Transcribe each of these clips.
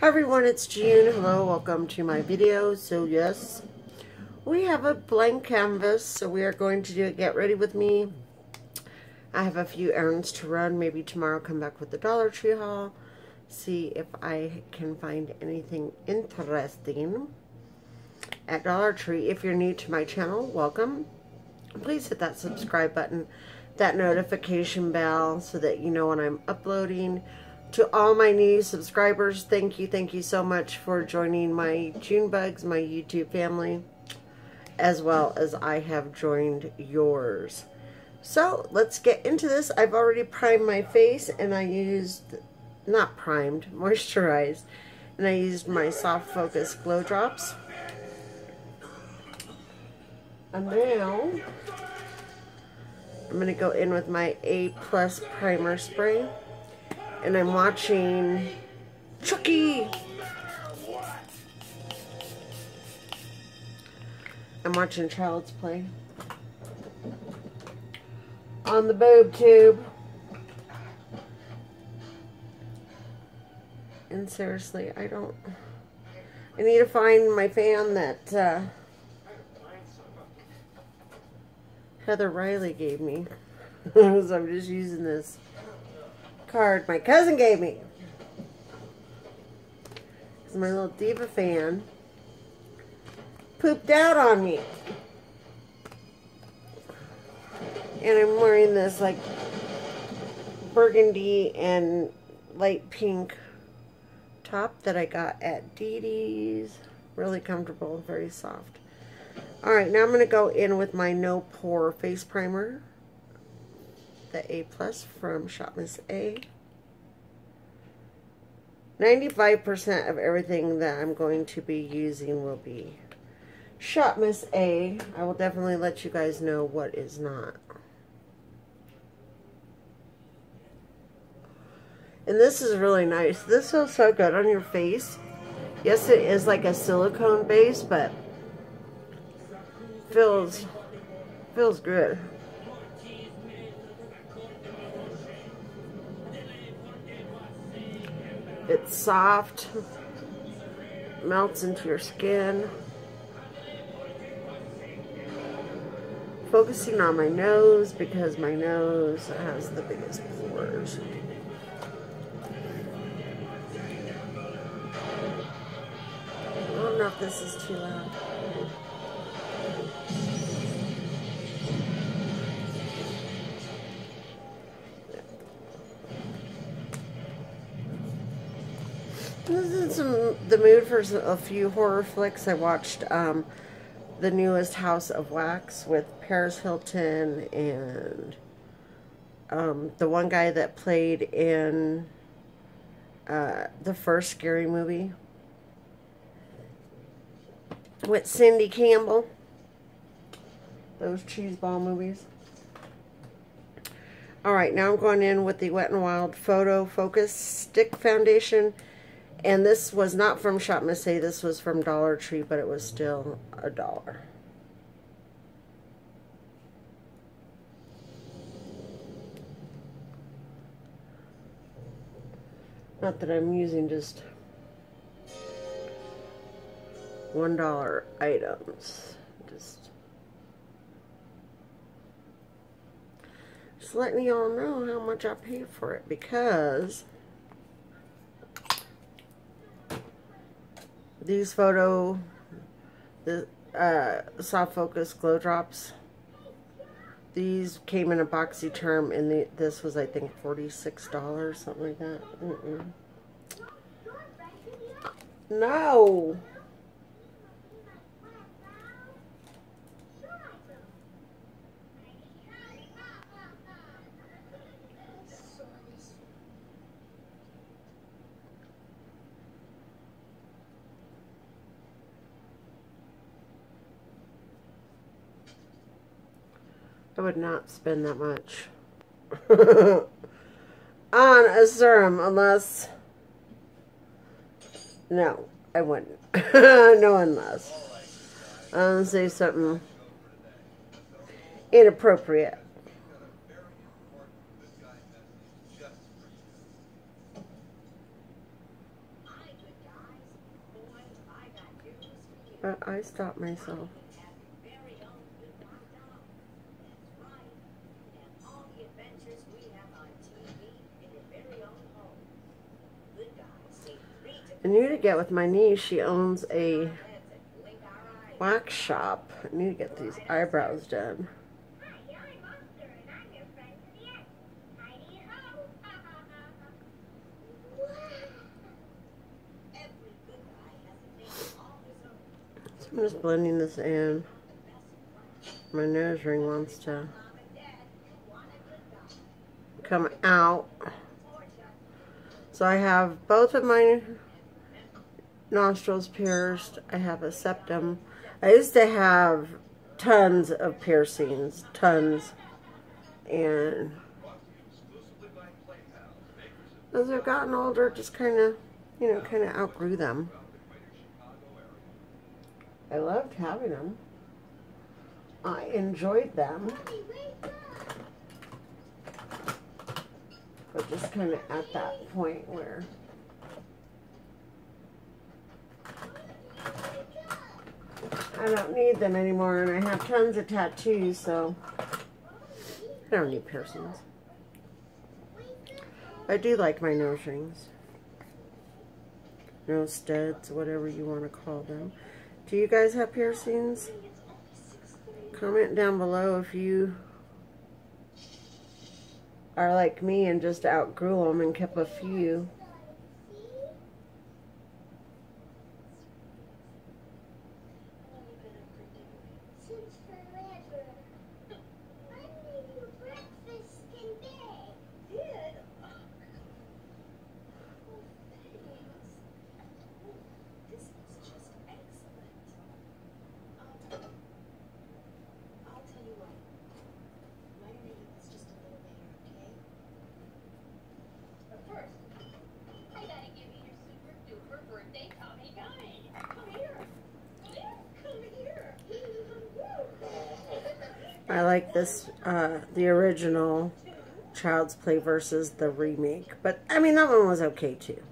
Hi everyone, it's June. Hello, welcome to my video. So yes, we have a blank canvas, so we are going to do it. Get ready with me. I have a few errands to run. Maybe tomorrow come back with the Dollar Tree haul. See if I can find anything interesting at Dollar Tree. If you're new to my channel, welcome. Please hit that subscribe button, that notification bell so that you know when I'm uploading to all my new subscribers, thank you, thank you so much for joining my June Bugs, my YouTube family, as well as I have joined yours. So let's get into this. I've already primed my face and I used, not primed, moisturized, and I used my Soft Focus Glow Drops. And now, I'm going to go in with my A Plus Primer Spray and I'm watching Chucky. I'm watching Child's Play on the boob tube. And seriously, I don't. I need to find my fan that uh, Heather Riley gave me. so I'm just using this card my cousin gave me. It's my little diva fan. Pooped out on me. And I'm wearing this like burgundy and light pink top that I got at Dee Dee's. Really comfortable, very soft. Alright, now I'm going to go in with my No Pore Face Primer the A Plus from Shop Miss A. 95% of everything that I'm going to be using will be Shop Miss A. I will definitely let you guys know what is not. And this is really nice. This feels so good on your face. Yes, it is like a silicone base, but feels feels good. It's soft, melts into your skin. Focusing on my nose because my nose has the biggest pores. I don't know if this is too loud. The mood for a few horror flicks. I watched um, the newest House of Wax with Paris Hilton and um, the one guy that played in uh, the first scary movie with Cindy Campbell. Those cheeseball movies. Alright, now I'm going in with the Wet n Wild Photo Focus Stick Foundation. And this was not from Shop Miss this was from Dollar Tree, but it was still a dollar. Not that I'm using just one dollar items. Just just letting y'all know how much I paid for it because these photo, the uh, soft focus glow drops, these came in a Boxycharm, and the, this was, I think, $46, something like that. Mm -mm. No! would not spend that much on a serum unless... No, I wouldn't. no unless. I'll say something inappropriate. But I stopped myself. I need to get with my niece. She owns a wax shop. I need to get these eyebrows done. So I'm just blending this in. My nose ring wants to come out. So I have both of my nostrils pierced. I have a septum. I used to have tons of piercings, tons. And as I've gotten older, just kind of, you know, kind of outgrew them. I loved having them. I enjoyed them. But just kind of at that point where I don't need them anymore and I have tons of tattoos so I don't need piercings. I do like my nose rings. Nose studs, whatever you want to call them. Do you guys have piercings? Comment down below if you are like me and just outgrew them and kept a few. I like this, uh, the original Child's Play versus the remake. But, I mean, that one was okay, too.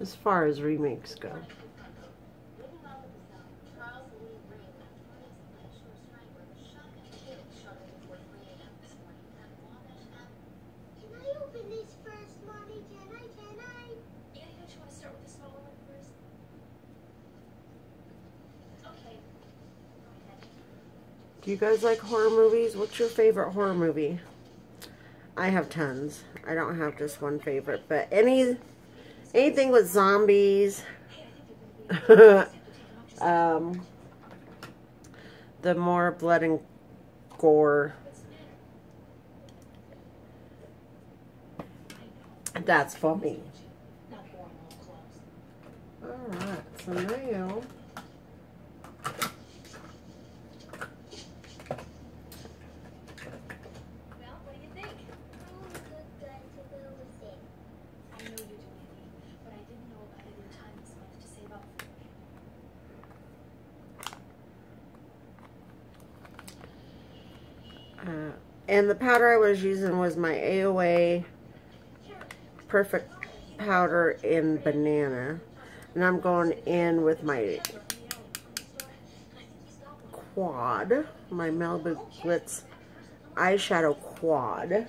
As far as remakes go. Do you guys like horror movies? What's your favorite horror movie? I have tons. I don't have just one favorite, but any anything with zombies, um, the more blood and gore, that's for me. Alright, so now Uh, and the powder I was using was my AOA Perfect Powder in Banana. And I'm going in with my Quad, my Malibu Glitz eyeshadow quad.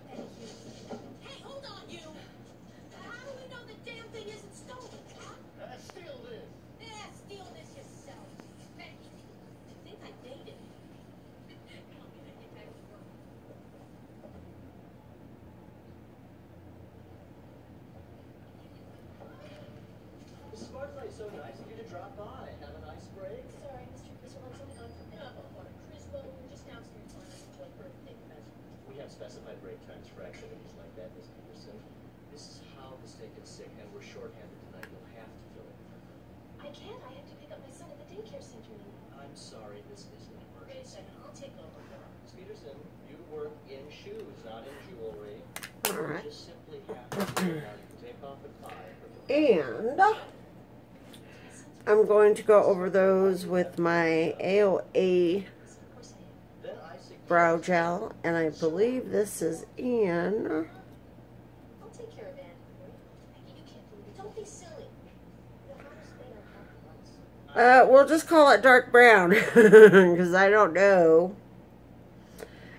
so nice of you to drop by. And have a nice break. Sorry, Mr. Griswold, I'm only gone for minute. Oh, Griswold, we're just downstairs on enjoy birthday present. We have specified break times for activities like that, Miss Peterson. This is how the state gets sick, and we're shorthanded tonight. You'll have to fill in. I can't, I have to pick up my son at the daycare center now. I'm sorry, this is an Wait a second, I'll take over. Miss Peterson, you work in shoes, not in jewelry. All right. You just simply have to. now you can take off at five. And I'm going to go over those with my AOA Of course I am. Then I suggest brow gel, and I believe this is in. I'll take care of Andy for you. Maggie, you can't believe it. Don't be silly. The hardest thing I've had once. Uh, we'll just call it dark brown because I don't know.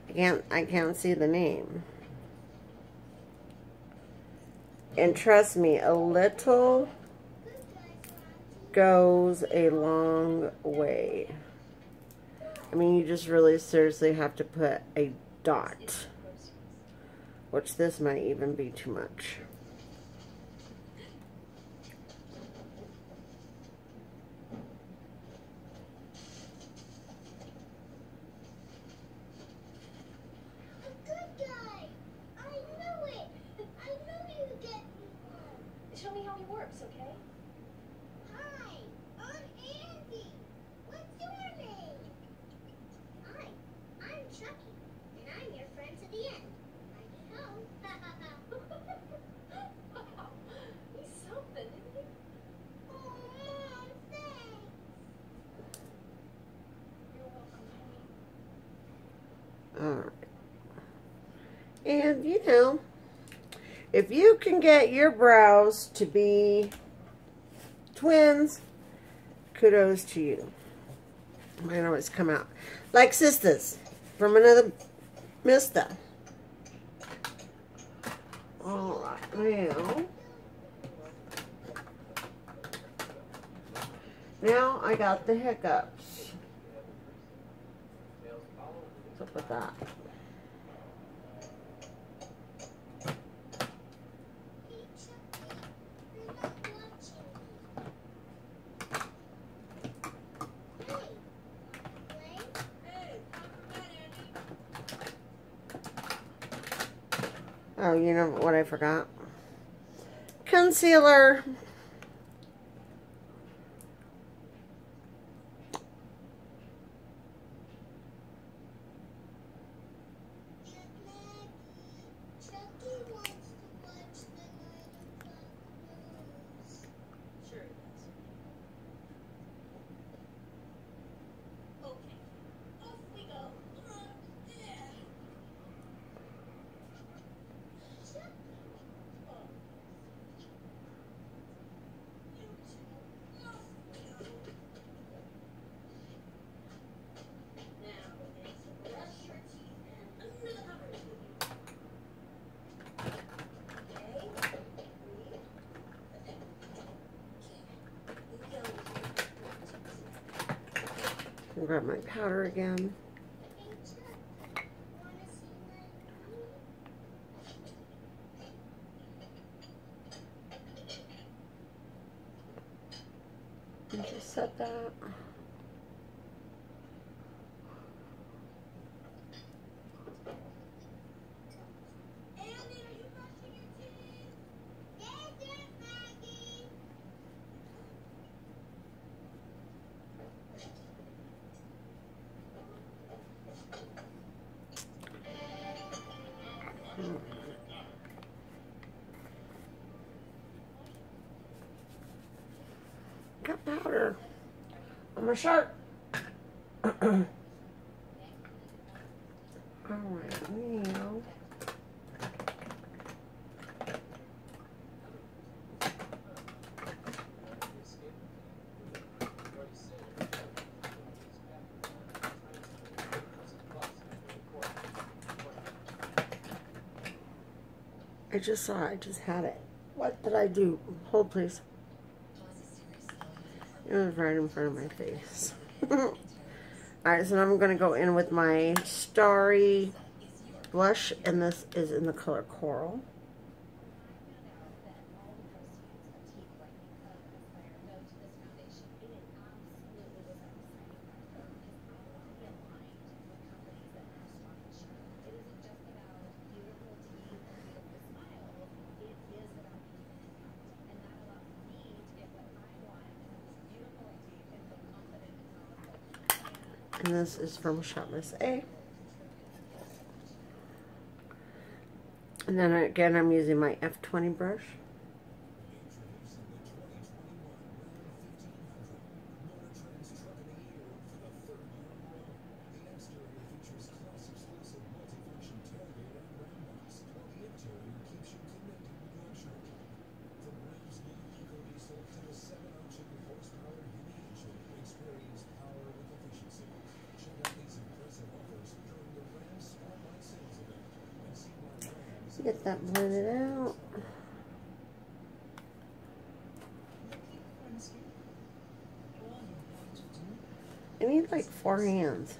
I can't. I can't see the name. And trust me, a little goes a long way. I mean, you just really seriously have to put a dot, which this might even be too much. A good guy. I knew it. I knew you'd get me one. Show me how he works, okay? Hi, I'm Andy. What's your name? Hi, I'm Chucky, and I'm your friend to the end. I know. He's something, isn't he? oh, Mom, thanks. You're welcome, honey. Alright. And, you know, if you can get your brows to be twins, kudos to you. Mine always come out like sisters from another mister. Alright, now. Now I got the hiccups. What's up with that? Hey, Chucky, you're not watching me. Hey, play. You know what I forgot? Concealer. Aunt Maggie, Chucky wants to watch the nine o'clock news. Sure he does. Okay, off we go. Yeah. Chucky, Oh. You two, off we go. Now, let's brush your teeth and under the covers. Okay, breathe. Grab my powder again. Got powder on my shirt. Alright, now. I just saw I just had it. What did I do? Hold please. It was right in front of my face. Alright, so now I'm going to go in with my Starry blush, and this is in the color Coral. And this is from Shop Miss A. And then again, I'm using my F20 brush. Four hands.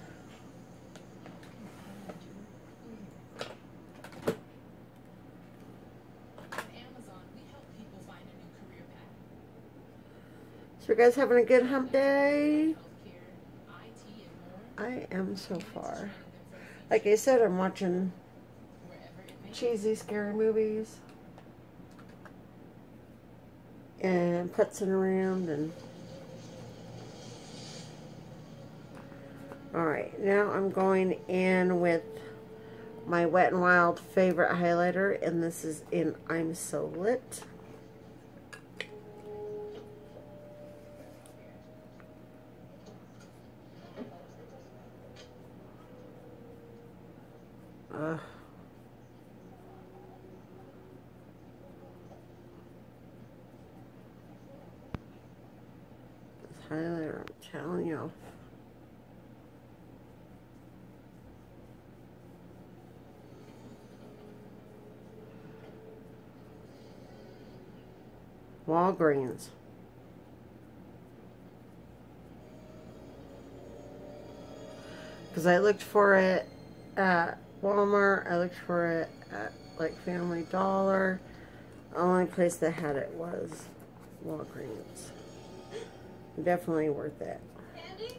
So you guys having a good hump day? I am so far. Like I said, I'm watching cheesy, scary movies. And putzing around and Alright, now I'm going in with my Wet n Wild favorite highlighter, and this is in I'm So Lit. This highlighter, I'm telling you. Walgreens. Because I looked for it at Walmart, I looked for it at like Family Dollar. The only place that had it was Walgreens. Definitely worth it. Andy?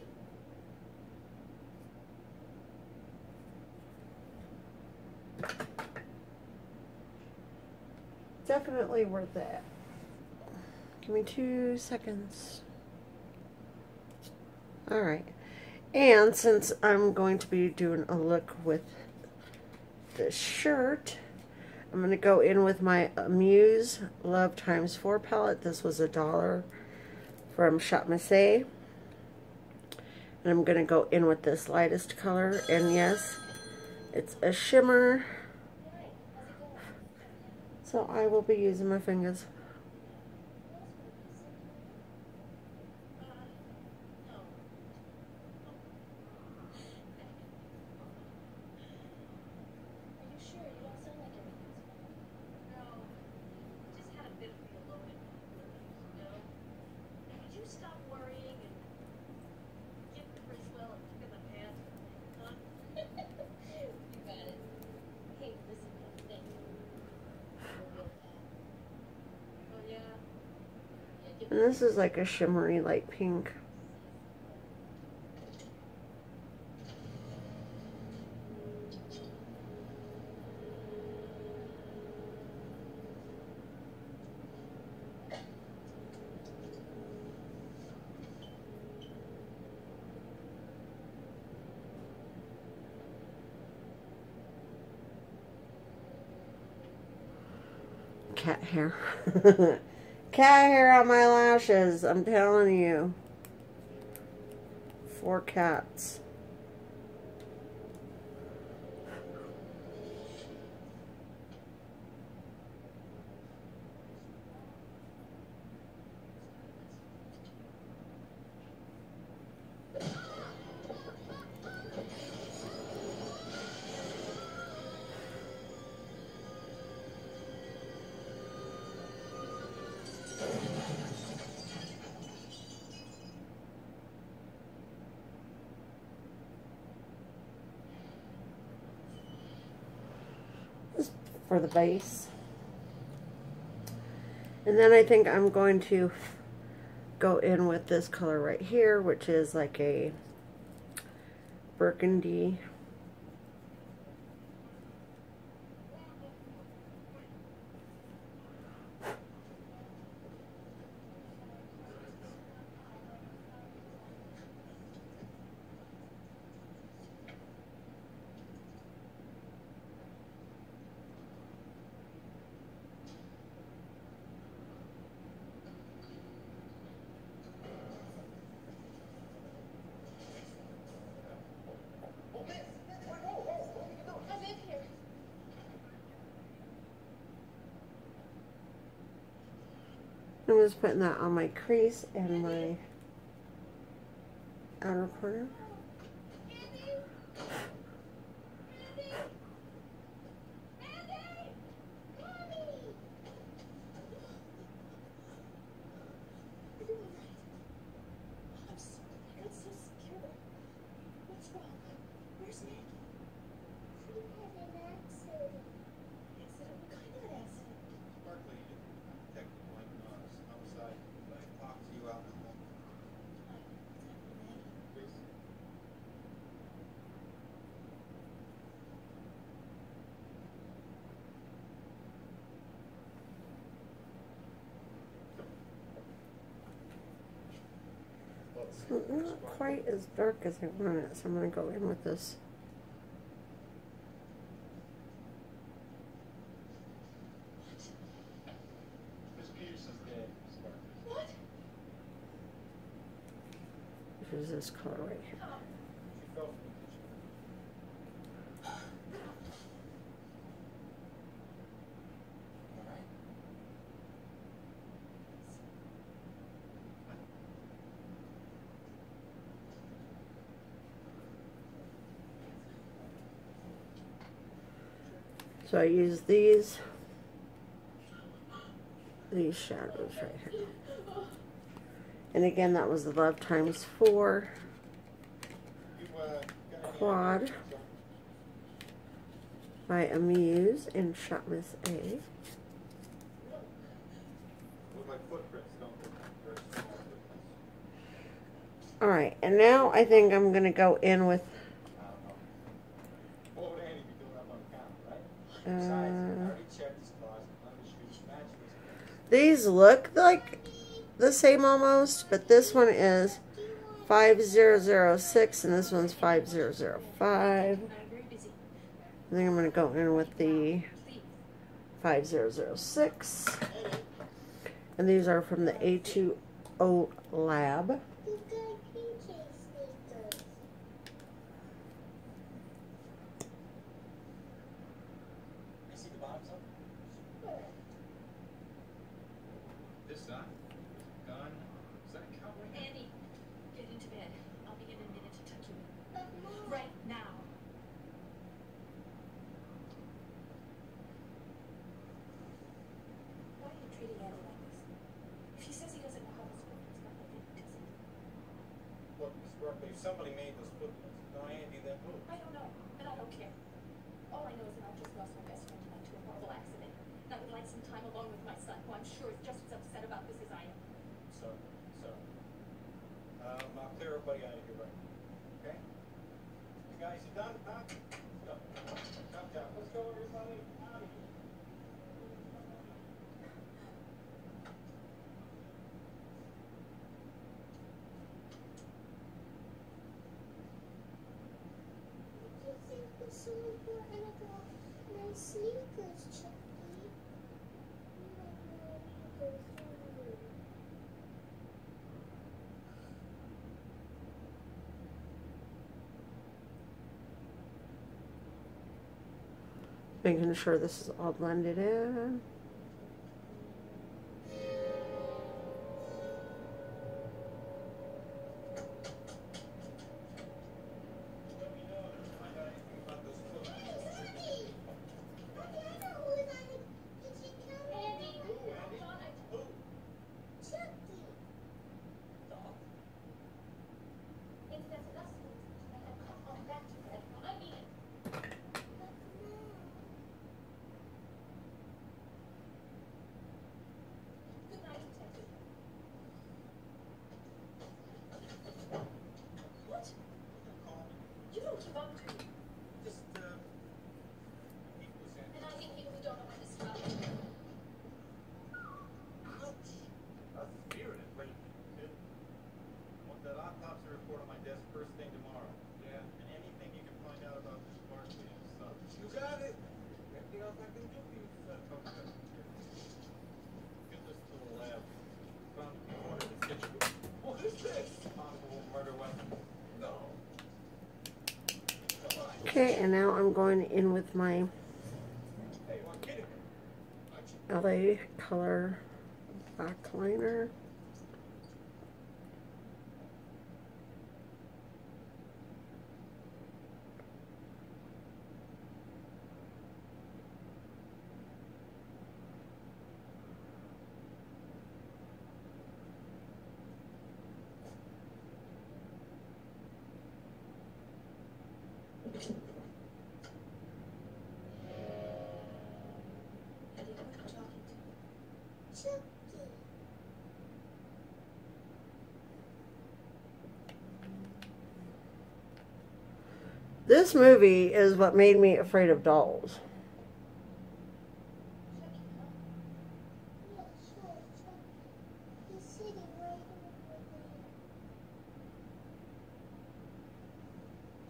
Definitely worth it. Give me two seconds. Alright. And since I'm going to be doing a look with this shirt, I'm going to go in with my Muse Love Times 4 palette. This was a dollar from Shop Miss And I'm going to go in with this lightest color. And yes, it's a shimmer. So I will be using my fingers. Are you sure? You don't sound like everything's fine. No. Just had a bit of the loaded you know? Could you stop worrying and get Criswell and pick up the pants? Huh? you got it. Hey, listen, man, thank you. You're real bad. Oh, yeah? Yeah, give And this is like a shimmery light pink. Cat hair. Cat hair on my lashes, I'm telling you. Four cats. For the base. And then I think I'm going to go in with this color right here, which is like a burgundy. just putting that on my crease and my outer corner. It's not quite as dark as I want it, so I'm going to go in with this. What? This color right here. Oh. So I use these, these shadows right here. And again, that was the love times four quad by Amuse and Shot A. Alright, and now I think I'm going to go in with these look like the same almost, but this one is 5006 and this one's 5005. I think I'm going to go in with the 5006. And these are from the A2O Lab. is just as upset about this as I am? So, so. Um, I'll clear everybody out of here right now. Okay? You guys, you done? Huh? No. Stop. Let's go, everybody. Making sure this is all blended in. 어떤 Okay, and now I'm going in with my LA Color Black Liner. This movie is what made me afraid of dolls. Yeah, sure, Chucky. He's sitting right over there.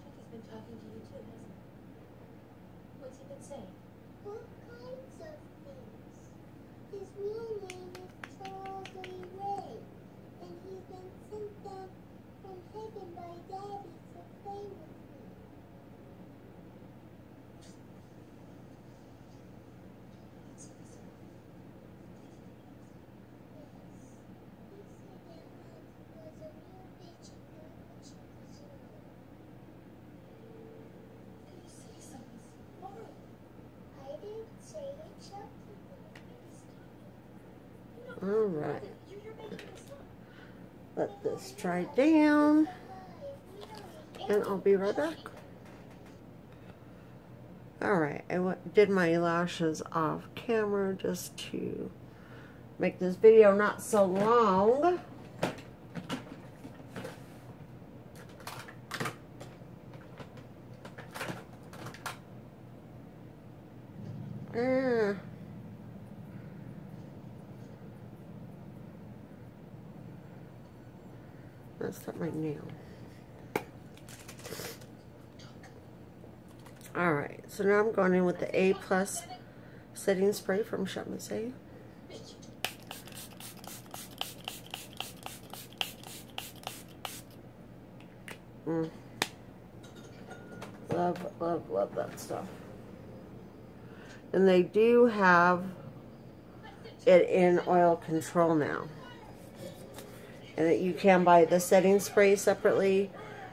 Chucky's been talking to you too, hasn't he? What's he been saying? All kinds of things. His real name is Charlie Ray, and he's been sent down from heaven by Daddy to play with me. Yes. He said that Aunt was a real bitch and got what she deserved. Did you say something horrible? I didn't say it, Chucky. Stop it. You know, All right. Let this dry down, and I'll be right back. All right, I did my lashes off camera just to make this video not so long. Up my nail. Alright, so now I'm going in with the A plus setting spray from Shop. Mm. Love, love, love that stuff. And they do have it in oil control now. And that you can buy the setting spray separately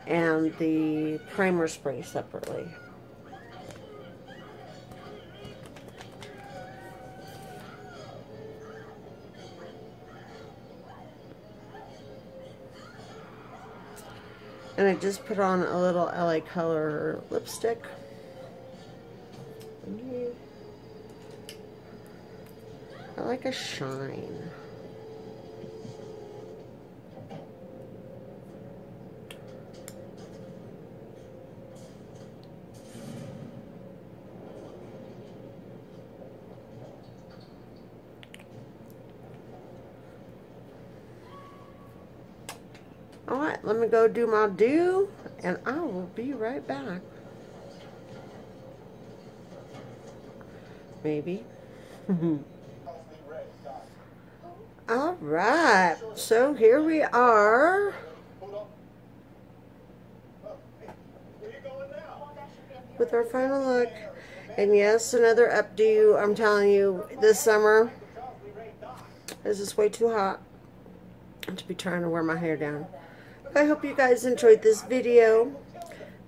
and the primer spray separately. And I just put on a little LA Color lipstick. I like a shine. All right, let me go do my do, and I will be right back. Maybe. All right, so here we are with our final look. And yes, another updo. I'm telling you, this summer, this is way too hot to be trying to wear my hair down. I hope you guys enjoyed this video.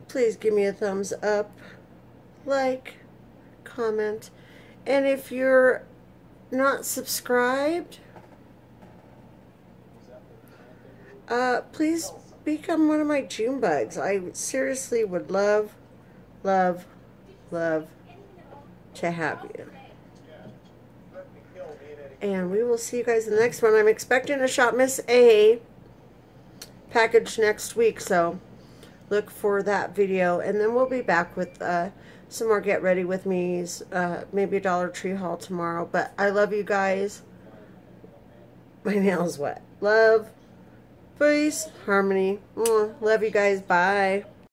Please give me a thumbs up, like, comment, and if you're not subscribed, uh, please become one of my June bugs. I seriously would love, love, love to have you. And we will see you guys in the next one. I'm expecting a Shop Miss A package next week, so look for that video. And then we'll be back with uh, some more Get Ready With Me's, uh, maybe a Dollar Tree haul tomorrow. But I love you guys. My nail's wet. Love, peace, harmony. Love you guys. Bye.